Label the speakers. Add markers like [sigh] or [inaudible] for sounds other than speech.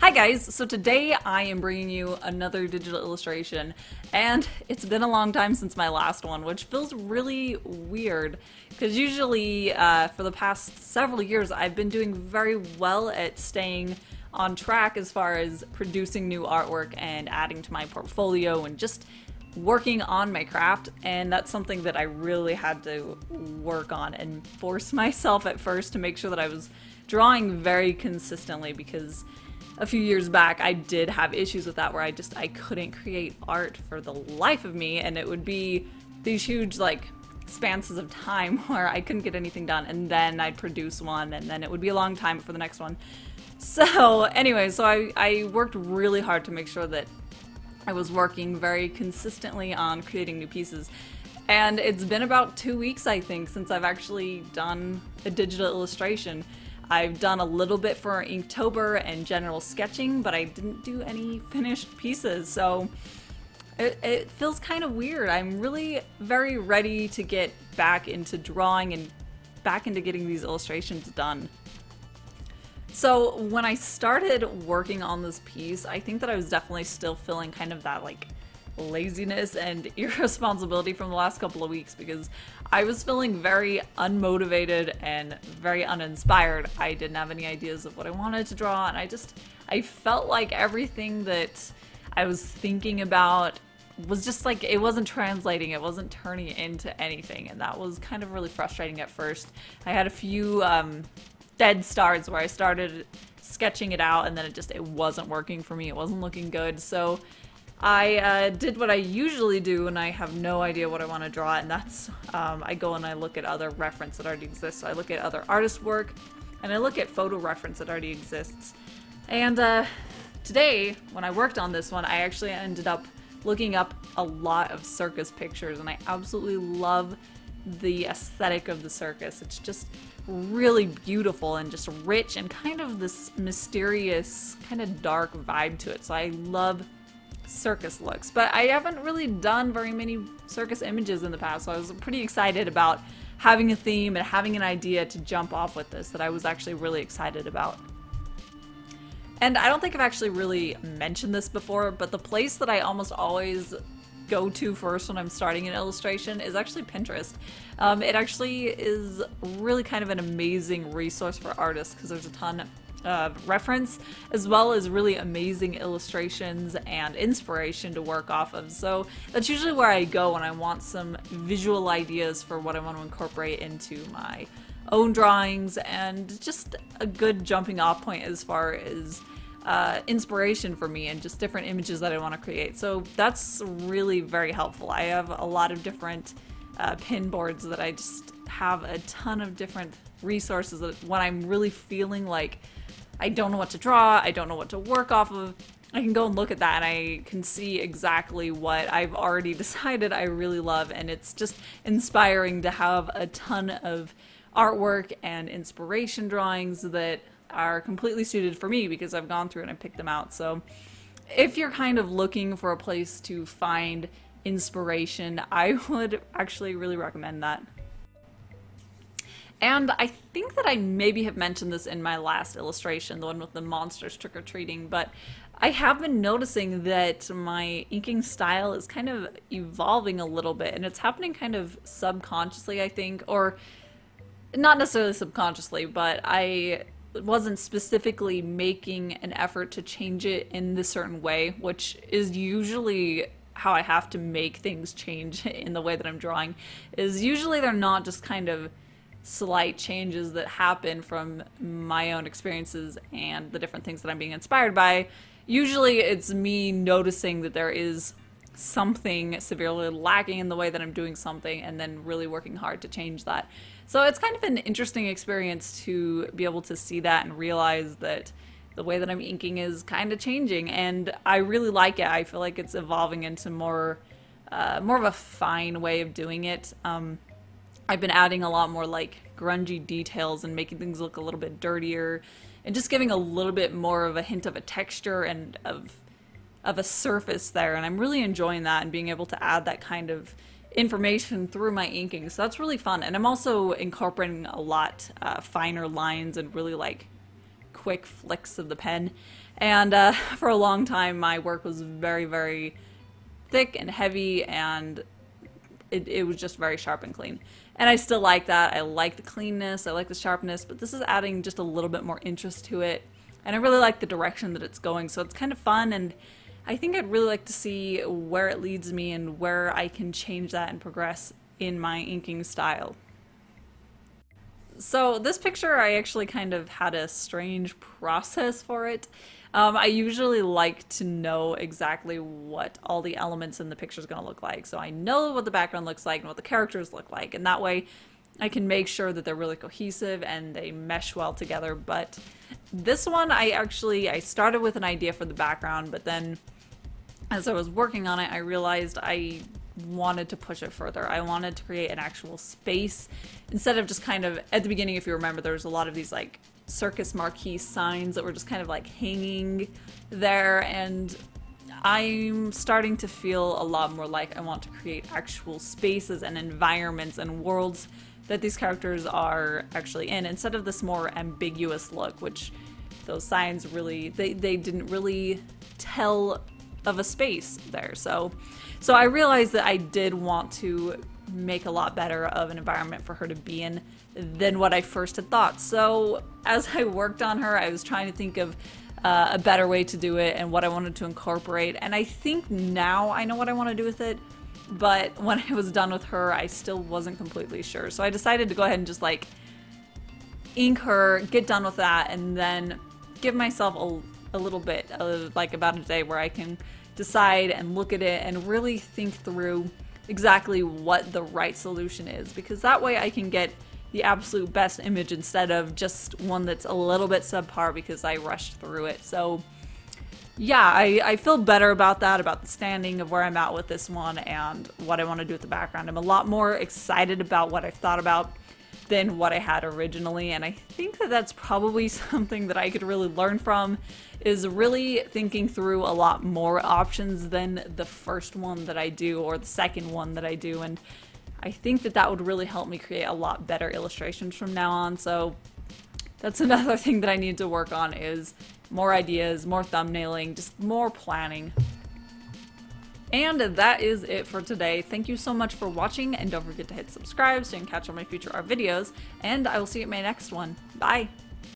Speaker 1: Hi guys, so today I am bringing you another digital illustration and it's been a long time since my last one which feels really weird because usually uh, for the past several years I've been doing very well at staying on track as far as producing new artwork and adding to my portfolio and just working on my craft and that's something that I really had to work on and force [laughs] myself at first to make sure that I was drawing very consistently because a few years back I did have issues with that where I just I couldn't create art for the life of me and it would be these huge like spans of time [laughs] where I couldn't get anything done and then I'd produce one and then it would be a long time for the next one. So anyway, so I, I worked really hard to make sure that I was working very consistently on creating new pieces. And it's been about two weeks, I think, since I've actually done a digital illustration. I've done a little bit for Inktober and general sketching, but I didn't do any finished pieces, so it, it feels kind of weird. I'm really very ready to get back into drawing and back into getting these illustrations done. So when I started working on this piece, I think that I was definitely still feeling kind of that like laziness and [laughs] irresponsibility from the last couple of weeks because I was feeling very unmotivated and very uninspired. I didn't have any ideas of what I wanted to draw and I just I felt like everything that I was thinking about was just like it wasn't translating it wasn't turning into anything and that was kind of really frustrating at first i had a few um, dead starts where i started sketching it out and then it just it wasn't working for me it wasn't looking good so I uh, did what I usually do when I have no idea what I want to draw, and that's um, I go and I look at other reference that already exists. So I look at other artist work, and I look at photo reference that already exists. And uh, today, when I worked on this one, I actually ended up looking up a lot of circus pictures, and I absolutely love the aesthetic of the circus. It's just really beautiful and just rich and kind of this mysterious, kind of dark vibe to it. So I love circus looks. But I haven't really done very many circus images in the past, so I was pretty excited about having a theme and having an idea to jump off with this that I was actually really excited about. And I don't think I've actually really mentioned this before, but the place that I almost always go to first when I'm starting an illustration is actually Pinterest. Um, it actually is really kind of an amazing resource for artists because there's a ton uh, reference, as well as really amazing illustrations and inspiration to work off of. So that's usually where I go when I want some visual ideas for what I want to incorporate into my own drawings and just a good jumping off point as far as uh, inspiration for me and just different images that I want to create. So that's really very helpful. I have a lot of different uh, pin boards that I just have a ton of different resources that when I'm really feeling like I don't know what to draw, I don't know what to work off of, I can go and look at that and I can see exactly what I've already [laughs] decided I really love and it's just inspiring to have a ton of artwork and inspiration drawings that are completely suited for me because I've gone through and I picked them out. So if you're kind of looking for a place to find inspiration, I [laughs] would actually really recommend that. And I think that I maybe have mentioned this in my last illustration, the one with the monsters trick-or-treating, but I have been noticing that my inking style is kind of evolving a little bit, and it's happening kind of subconsciously, I think, or not necessarily subconsciously, but I wasn't specifically making an effort to change it in this certain way, which is usually how I have to make things change [laughs] in the way that I'm drawing, is usually they're not just kind of slight changes that happen from my own experiences and the different things that I'm being inspired by. Usually it's me noticing that there is something severely lacking in the way that I'm doing something and then really working hard to change that. So it's kind of an interesting experience to be able to see that and realize that the way that I'm inking is kind of changing and I really like it. I feel like it's evolving into more uh, more of a fine way of doing it. Um, I've been adding a lot more like grungy details and making things look a little bit dirtier and just giving a little bit more of a hint of a texture and of of a surface there. And I'm really enjoying that and being able to add that kind of information through my inking. So that's really fun. And I'm also incorporating a lot uh, finer lines and really like quick flicks of the pen. And uh, [laughs] for a long time, my work was very, very thick and heavy, and it, it was just very sharp and clean. And I still like that. I like the cleanness, I like the sharpness, but this is adding just a little bit more interest to it. And I really like the direction that it's going, so it's kind of fun and I think I'd really like to see where it leads me and where I can change that and progress in my inking style. So this picture, I actually kind of had a strange process for it. Um, I usually like to know exactly what all the elements in the picture is going to look like. So I know what the background looks like and what the characters look like. And that way I can make sure that they're really cohesive and they mesh well together. But this one, I actually, I started with an idea for the background, but then as I was working on it, I realized I wanted to push it further. I wanted to create an actual space instead of just kind of, at the beginning, if you remember, there was a lot of these like circus marquee signs that were just kind of like hanging there and I'm starting to feel a lot more like I want to create actual spaces and environments and worlds that these characters are actually in instead of this more ambiguous look which those signs really they, they didn't really tell of a space there. So so I realized that I did want to make a lot better of an environment for her to be in than what I first had thought. So as I worked on her, I was trying to think of uh, a better way to do it and what I wanted to incorporate. And I think now I know what I want to do with it. But when I was done with her, I still wasn't completely sure. So I decided to go ahead and just like ink her, get done with that, and then give myself a, a little bit of like about a day where I can decide and look at it and really think through exactly what the right solution is because that way I can get the absolute best image instead of just one that's a little bit subpar because I rushed through it. So yeah, I, I feel better about that, about the standing of where I'm at with this one and what I want to do with the background. I'm a lot more excited about what I've thought about than what I had originally. And I think that that's probably [laughs] something that I could really learn from is really thinking through a lot more options than the first one that I do or the second one that I do. And I think that that would really help me create a lot better illustrations from now on. So that's another [laughs] thing that I need to work on is more ideas, more thumbnailing, just more planning. And that is it for today. Thank you so much for watching and don't forget to hit subscribe so you can catch all my future art videos and I will see you in my next one. Bye!